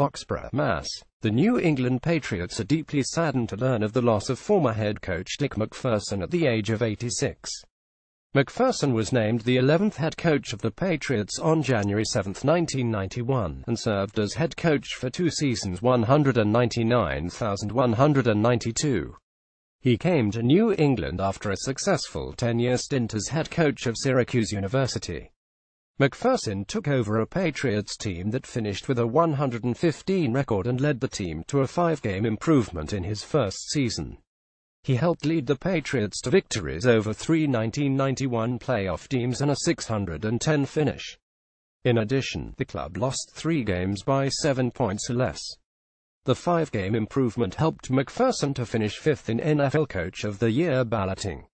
Foxborough, Mass. The New England Patriots are deeply saddened to learn of the loss of former head coach Dick MacPherson at the age of 86. MacPherson was named the 11th head coach of the Patriots on January 7, 1991, and served as head coach for two seasons 199,192. He came to New England after a successful 10-year stint as head coach of Syracuse University. MacPherson took over a Patriots team that finished with a 115 record and led the team to a five-game improvement in his first season. He helped lead the Patriots to victories over three 1991 playoff teams and a 610 finish. In addition, the club lost three games by seven points or less. The five-game improvement helped MacPherson to finish fifth in NFL Coach of the Year balloting.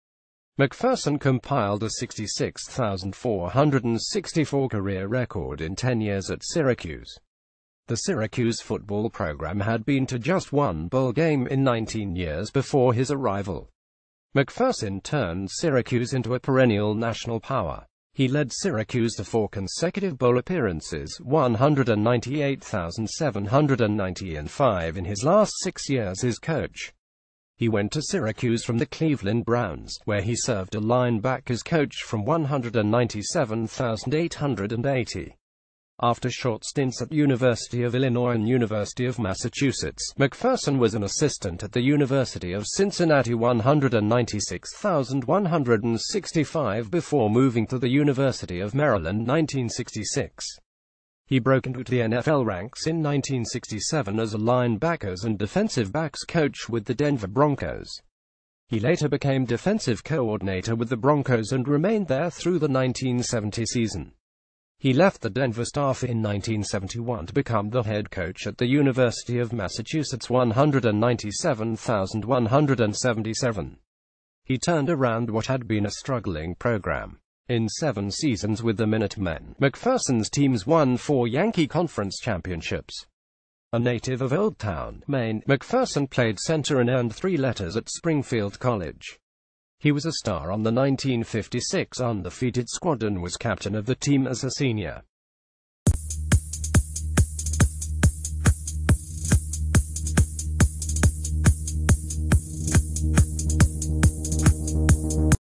MacPherson compiled a 66,464 career record in 10 years at Syracuse. The Syracuse football program had been to just one bowl game in 19 years before his arrival. MacPherson turned Syracuse into a perennial national power. He led Syracuse to four consecutive bowl appearances, 198,790 and five in his last six years as coach. He went to Syracuse from the Cleveland Browns, where he served a linebackers coach from 197,880. After short stints at University of Illinois and University of Massachusetts, MacPherson was an assistant at the University of Cincinnati 196,165 before moving to the University of Maryland 1966. He broke into the NFL ranks in 1967 as a linebackers and defensive backs coach with the Denver Broncos. He later became defensive coordinator with the Broncos and remained there through the 1970 season. He left the Denver staff in 1971 to become the head coach at the University of Massachusetts 197,177. He turned around what had been a struggling program. In seven seasons with the Minutemen, MacPherson's teams won four Yankee Conference championships. A native of Old Town, Maine, MacPherson played center and earned three letters at Springfield College. He was a star on the 1956 undefeated squad and was captain of the team as a senior.